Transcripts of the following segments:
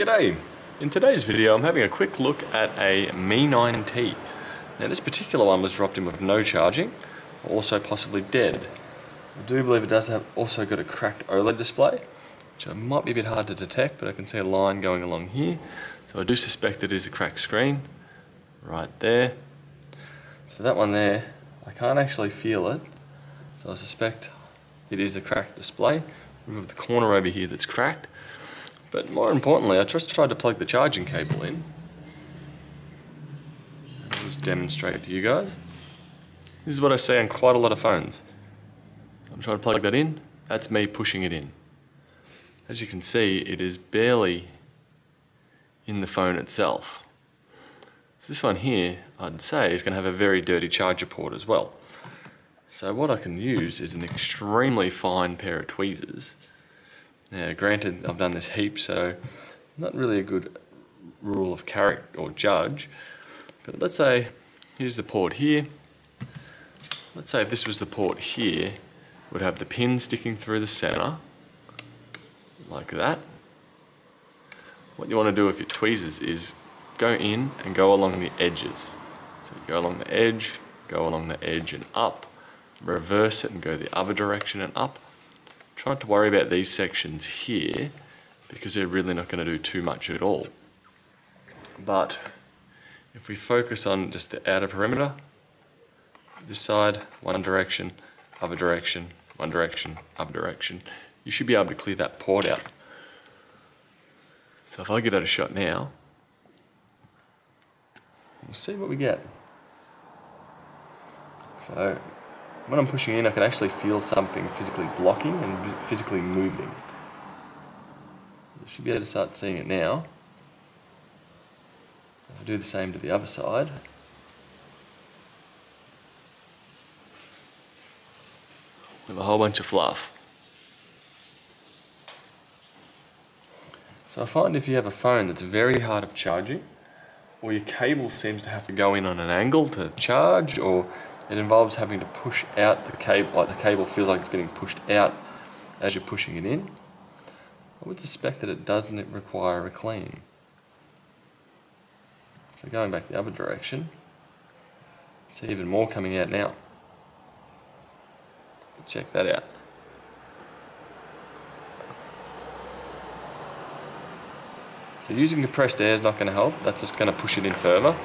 G'day! In today's video I'm having a quick look at a Mi 9T. Now this particular one was dropped in with no charging, also possibly dead. I do believe it does have also got a cracked OLED display, which might be a bit hard to detect, but I can see a line going along here. So I do suspect it is a cracked screen, right there. So that one there, I can't actually feel it, so I suspect it is a cracked display. We have got the corner over here that's cracked. But more importantly, I just tried to plug the charging cable in. I'll just demonstrate to you guys. This is what I see on quite a lot of phones. So I'm trying to plug that in. That's me pushing it in. As you can see, it is barely in the phone itself. So this one here, I'd say, is going to have a very dirty charger port as well. So what I can use is an extremely fine pair of tweezers now, granted, I've done this heap, so not really a good rule of character or judge. But let's say, here's the port here. Let's say if this was the port here, would have the pin sticking through the center, like that. What you want to do with your tweezers is go in and go along the edges. So go along the edge, go along the edge and up, reverse it and go the other direction and up, Try not to worry about these sections here because they're really not going to do too much at all. But if we focus on just the outer perimeter, this side, one direction, other direction, one direction, other direction, you should be able to clear that port out. So if I give that a shot now, we'll see what we get. So when I'm pushing in, I can actually feel something physically blocking and physically moving. You should be able to start seeing it now. If I do the same to the other side, we have a whole bunch of fluff. So I find if you have a phone that's very hard of charging, or your cable seems to have to go in on an angle to charge, or it involves having to push out the cable, like the cable feels like it's getting pushed out as you're pushing it in. I would suspect that it doesn't require a clean. So going back the other direction, see even more coming out now. Check that out. So using compressed air is not going to help, that's just going to push it in further.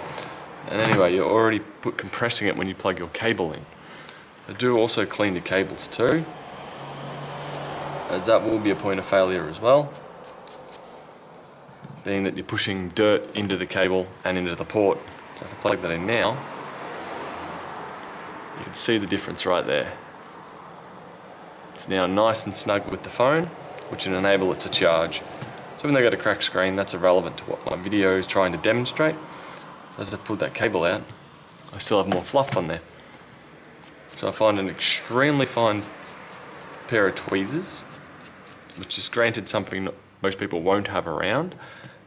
And anyway, you're already put compressing it when you plug your cable in. So do also clean your cables too, as that will be a point of failure as well, being that you're pushing dirt into the cable and into the port. So if I plug that in now, you can see the difference right there. It's now nice and snug with the phone, which will enable it to charge. So when they got a cracked screen, that's irrelevant to what my video is trying to demonstrate. As I pulled that cable out, I still have more fluff on there. So I find an extremely fine pair of tweezers, which is granted something most people won't have around.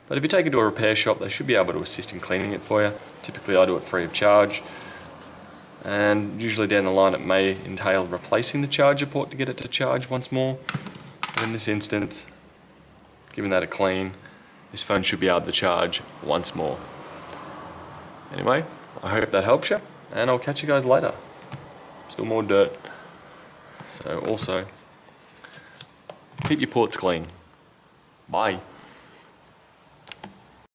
But if you take it to a repair shop, they should be able to assist in cleaning it for you. Typically I do it free of charge. And usually down the line it may entail replacing the charger port to get it to charge once more. But in this instance, giving that a clean, this phone should be able to charge once more. Anyway, I hope that helps you, and I'll catch you guys later. Still more dirt. So also, keep your ports clean. Bye.